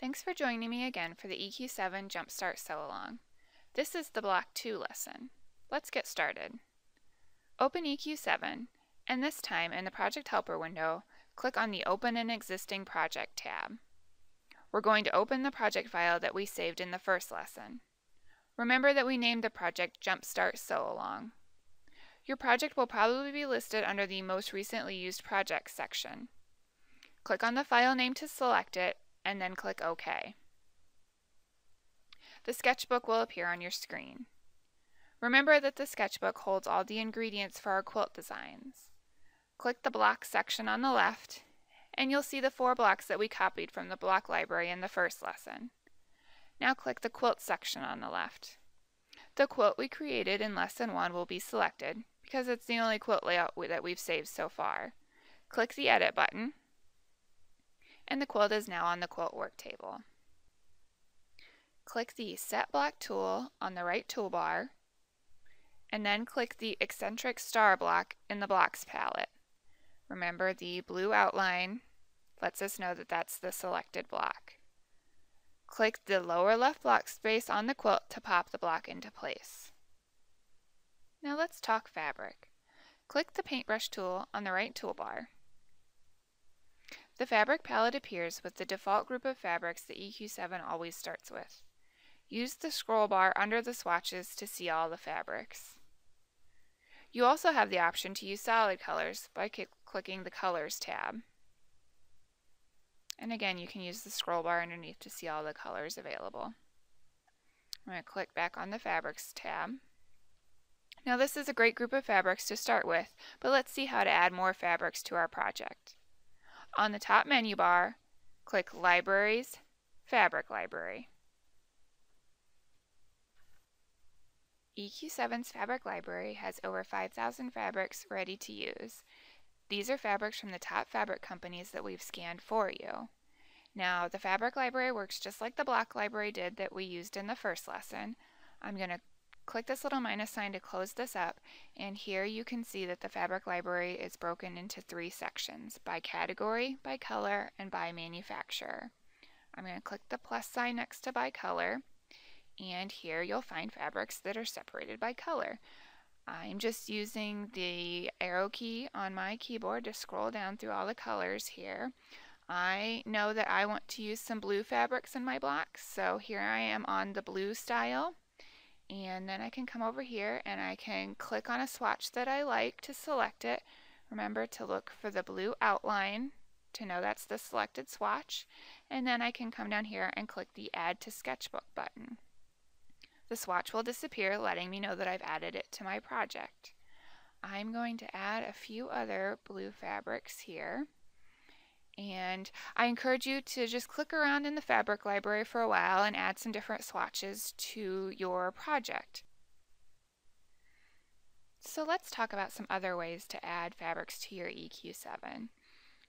Thanks for joining me again for the EQ7 Jumpstart Sew Along. This is the Block 2 lesson. Let's get started. Open EQ7, and this time in the Project Helper window, click on the Open an Existing Project tab. We're going to open the project file that we saved in the first lesson. Remember that we named the project Jumpstart Sew Along. Your project will probably be listed under the Most Recently Used Projects section. Click on the file name to select it and then click OK. The sketchbook will appear on your screen. Remember that the sketchbook holds all the ingredients for our quilt designs. Click the block section on the left and you'll see the four blocks that we copied from the block library in the first lesson. Now click the quilt section on the left. The quilt we created in lesson 1 will be selected because it's the only quilt layout that we've saved so far. Click the edit button and the quilt is now on the quilt work table. Click the Set Block tool on the right toolbar, and then click the eccentric star block in the blocks palette. Remember the blue outline lets us know that that's the selected block. Click the lower left block space on the quilt to pop the block into place. Now let's talk fabric. Click the paintbrush tool on the right toolbar the fabric palette appears with the default group of fabrics the EQ7 always starts with. Use the scroll bar under the swatches to see all the fabrics. You also have the option to use solid colors by clicking the Colors tab. And again, you can use the scroll bar underneath to see all the colors available. I'm going to click back on the Fabrics tab. Now this is a great group of fabrics to start with, but let's see how to add more fabrics to our project. On the top menu bar, click Libraries, Fabric Library. EQ7's Fabric Library has over 5,000 fabrics ready to use. These are fabrics from the top fabric companies that we've scanned for you. Now, the Fabric Library works just like the block library did that we used in the first lesson. I'm going to Click this little minus sign to close this up, and here you can see that the fabric library is broken into three sections, by category, by color, and by manufacturer. I'm going to click the plus sign next to by color, and here you'll find fabrics that are separated by color. I'm just using the arrow key on my keyboard to scroll down through all the colors here. I know that I want to use some blue fabrics in my blocks, so here I am on the blue style and then I can come over here and I can click on a swatch that I like to select it. Remember to look for the blue outline to know that's the selected swatch and then I can come down here and click the add to sketchbook button. The swatch will disappear letting me know that I've added it to my project. I'm going to add a few other blue fabrics here. And I encourage you to just click around in the fabric library for a while and add some different swatches to your project. So let's talk about some other ways to add fabrics to your EQ7.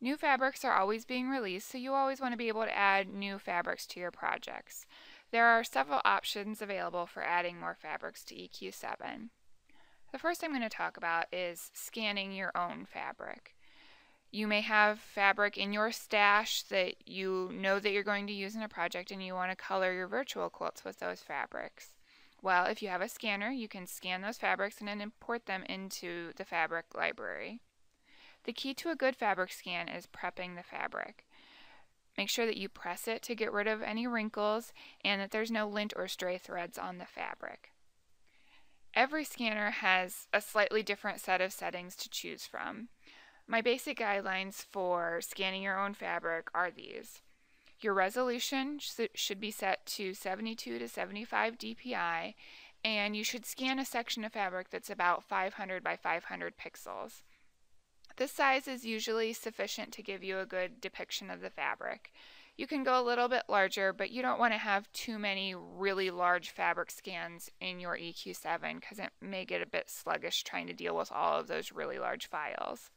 New fabrics are always being released, so you always want to be able to add new fabrics to your projects. There are several options available for adding more fabrics to EQ7. The first I'm going to talk about is scanning your own fabric. You may have fabric in your stash that you know that you're going to use in a project and you want to color your virtual quilts with those fabrics. Well, if you have a scanner, you can scan those fabrics and then import them into the fabric library. The key to a good fabric scan is prepping the fabric. Make sure that you press it to get rid of any wrinkles and that there's no lint or stray threads on the fabric. Every scanner has a slightly different set of settings to choose from. My basic guidelines for scanning your own fabric are these. Your resolution should be set to 72 to 75 dpi, and you should scan a section of fabric that's about 500 by 500 pixels. This size is usually sufficient to give you a good depiction of the fabric. You can go a little bit larger, but you don't want to have too many really large fabric scans in your EQ7 because it may get a bit sluggish trying to deal with all of those really large files.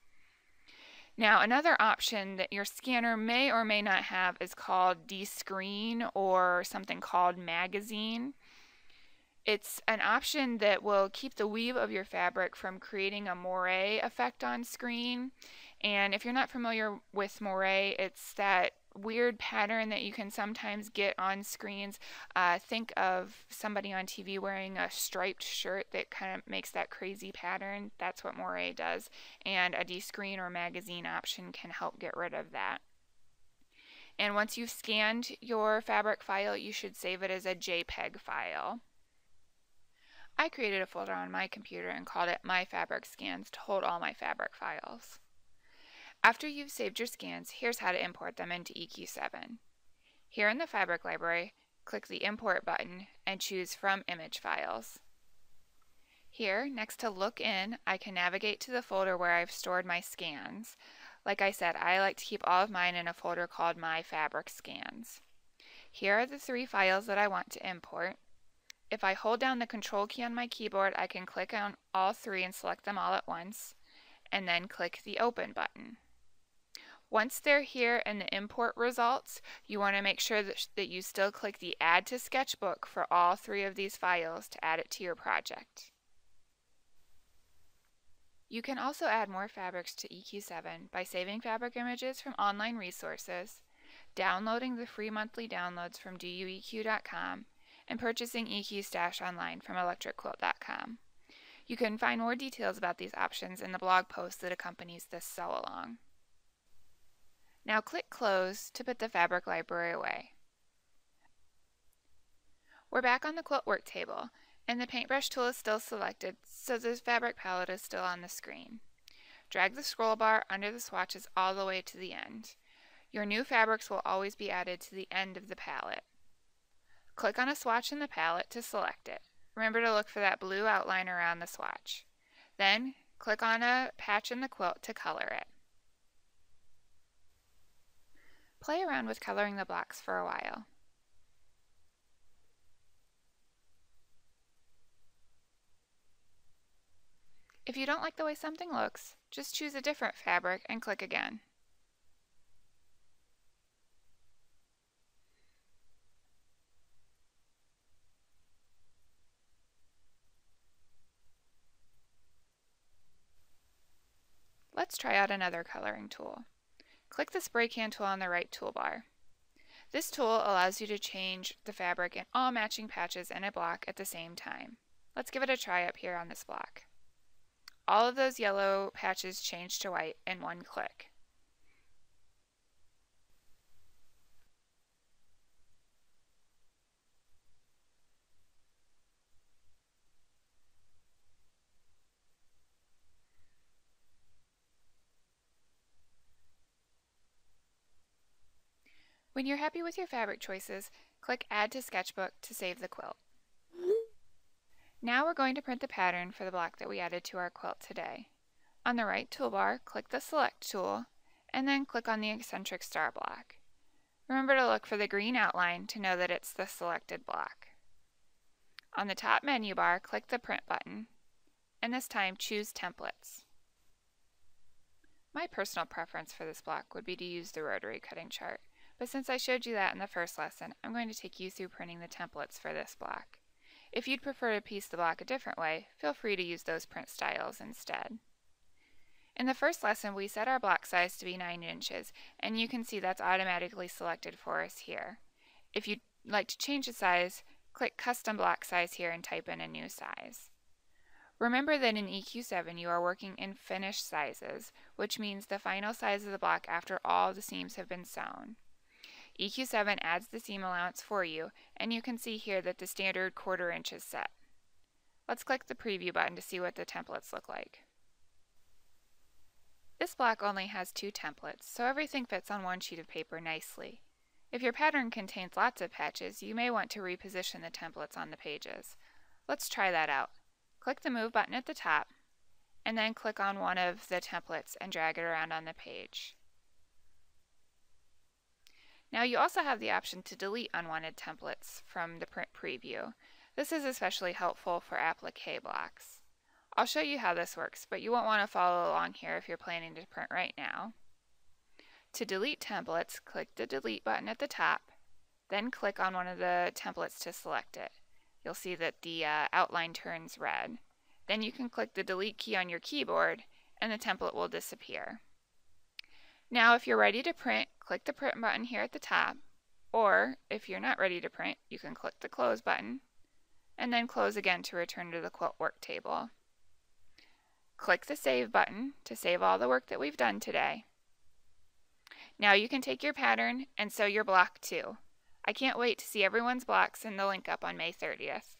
Now, another option that your scanner may or may not have is called descreen or something called magazine. It's an option that will keep the weave of your fabric from creating a moire effect on screen. And if you're not familiar with moire, it's that weird pattern that you can sometimes get on screens. Uh, think of somebody on TV wearing a striped shirt that kind of makes that crazy pattern. That's what Moire does. And a descreen or magazine option can help get rid of that. And once you've scanned your fabric file, you should save it as a JPEG file. I created a folder on my computer and called it My Fabric Scans to hold all my fabric files. After you've saved your scans, here's how to import them into EQ7. Here in the Fabric Library, click the Import button and choose From Image Files. Here, next to Look In, I can navigate to the folder where I've stored my scans. Like I said, I like to keep all of mine in a folder called My Fabric Scans. Here are the three files that I want to import. If I hold down the Control key on my keyboard, I can click on all three and select them all at once, and then click the Open button. Once they're here in the import results, you want to make sure that, that you still click the Add to Sketchbook for all three of these files to add it to your project. You can also add more fabrics to EQ7 by saving fabric images from online resources, downloading the free monthly downloads from doyoueq.com, and purchasing EQ Stash online from electricquilt.com. You can find more details about these options in the blog post that accompanies this sew along. Now click Close to put the fabric library away. We're back on the quilt work table, and the paintbrush tool is still selected, so the fabric palette is still on the screen. Drag the scroll bar under the swatches all the way to the end. Your new fabrics will always be added to the end of the palette. Click on a swatch in the palette to select it. Remember to look for that blue outline around the swatch. Then, click on a patch in the quilt to color it. Play around with coloring the blocks for a while. If you don't like the way something looks, just choose a different fabric and click again. Let's try out another coloring tool. Click the spray can tool on the right toolbar. This tool allows you to change the fabric in all matching patches in a block at the same time. Let's give it a try up here on this block. All of those yellow patches change to white in one click. When you're happy with your fabric choices, click Add to Sketchbook to save the quilt. Now we're going to print the pattern for the block that we added to our quilt today. On the right toolbar, click the Select tool, and then click on the eccentric star block. Remember to look for the green outline to know that it's the selected block. On the top menu bar, click the Print button, and this time choose Templates. My personal preference for this block would be to use the rotary cutting chart. But since I showed you that in the first lesson, I'm going to take you through printing the templates for this block. If you'd prefer to piece the block a different way, feel free to use those print styles instead. In the first lesson, we set our block size to be 9 inches, and you can see that's automatically selected for us here. If you'd like to change the size, click Custom Block Size here and type in a new size. Remember that in EQ7 you are working in finished sizes, which means the final size of the block after all the seams have been sewn. EQ7 adds the seam allowance for you, and you can see here that the standard quarter inch is set. Let's click the preview button to see what the templates look like. This block only has two templates, so everything fits on one sheet of paper nicely. If your pattern contains lots of patches, you may want to reposition the templates on the pages. Let's try that out. Click the Move button at the top, and then click on one of the templates and drag it around on the page. Now you also have the option to delete unwanted templates from the print preview. This is especially helpful for applique blocks. I'll show you how this works, but you won't want to follow along here if you're planning to print right now. To delete templates, click the delete button at the top, then click on one of the templates to select it. You'll see that the uh, outline turns red. Then you can click the delete key on your keyboard and the template will disappear. Now if you're ready to print, click the print button here at the top, or if you're not ready to print, you can click the close button, and then close again to return to the quilt work table. Click the save button to save all the work that we've done today. Now you can take your pattern and sew your block too. I can't wait to see everyone's blocks in the link up on May 30th.